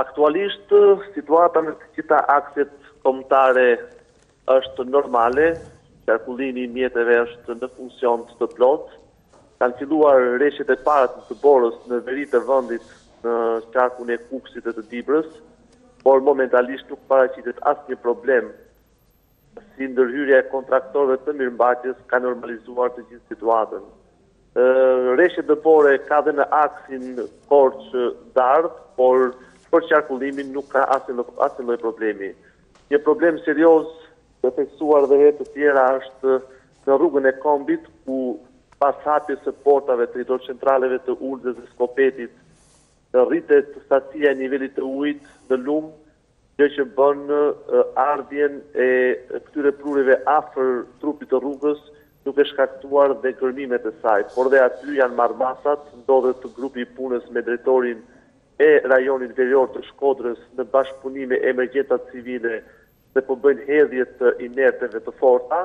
Aktualisht situata në të gjitha akset kombëtare është normale, qarkullimi i mjeteve është në funksion të plotë, kanë filluar reshjet e para të dëborës në veri të vëndit në qarkun e Kukësit e të Dibrës, por momentalisht nuk paraqitet asnjë problem si ndërhyrja e kontraktorëve të mirëmbajtjes ka normalizuar të gjithë situatën. Reshje dëbore ka dhe në aksin Korçë-Dardhë, por për qarkullimin nuk ka asnjë lloj problemi. Një problem serioz i theksuar dhe herë të tjera është në rrugën e Kombit, ku pas hapjes së portave të hidrocentraleve të Ulzës dhe Shkopetit, rritet sasia e nivelit të ujit në lumë gjë që bën ardhjen e këtyre prurjeve afër trupit të rrugës, duke shkaktuar dhe gërmimet e saj. Por dhe aty janë marrë masat, ndodhet grupi i punës me Drejtorinë e Rajonit Verior të Shkodrës në bashkëpunim me Emergjencat Civile dhe po bëjnë hedhje të inerteve të forta.